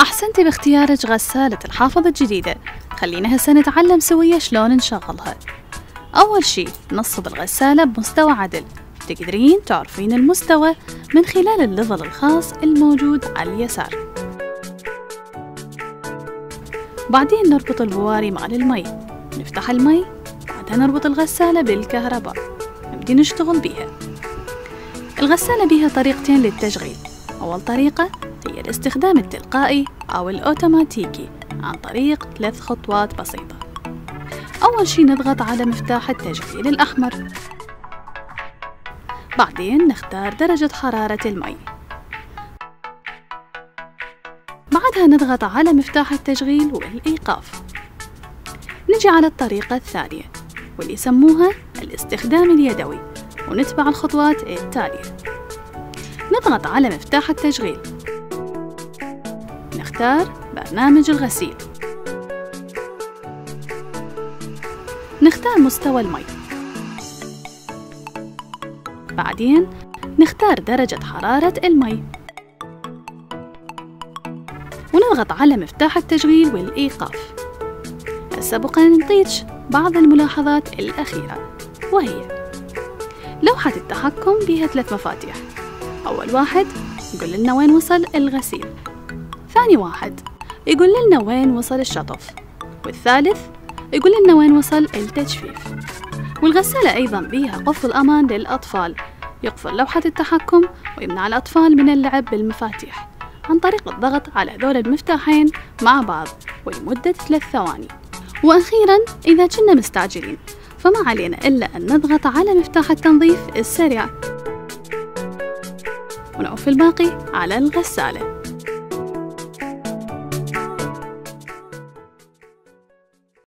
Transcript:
أحسنتي باختيارك غسالة الحافظ الجديدة خلينا هسه نتعلم سوية شلون نشغلها. أول شي نصب الغسالة بمستوى عدل. تقدرين تعرفين المستوى من خلال ال level الخاص الموجود على اليسار. بعدين نربط البواري مع المي. نفتح المي بعدها نربط الغسالة بالكهرباء. نبدي نشتغل بيها. الغسالة بيها طريقتين للتشغيل. أول طريقة هي الاستخدام التلقائي أو الأوتوماتيكي عن طريق ثلاث خطوات بسيطة. أول شي نضغط على مفتاح التشغيل الأحمر. بعدين نختار درجة حرارة المي. بعدها نضغط على مفتاح التشغيل والإيقاف. نجي على الطريقة الثانية واللي يسموها الاستخدام اليدوي ونتبع الخطوات التالية. نضغط على مفتاح التشغيل. نختار برنامج الغسيل. نختار مستوى المي. بعدين نختار درجة حرارة المي. ونضغط على مفتاح التشغيل والإيقاف. بقى نعطيك بعض الملاحظات الأخيرة وهي لوحة التحكم بها ثلاث مفاتيح. أول واحد يقول لنا وين وصل الغسيل. ثاني واحد. يقول لنا وين وصل الشطف. والثالث يقول لنا وين وصل التجفيف. والغسالة أيضا بيها قفل أمان للأطفال. يقفل لوحة التحكم ويمنع الأطفال من اللعب بالمفاتيح. عن طريق الضغط على هذول المفتاحين مع بعض ولمدة ثلاث ثواني. وأخيرا إذا كنا مستعجلين فما علينا إلا أن نضغط على مفتاح التنظيف السريع. ونعوف الباقي على الغسالة.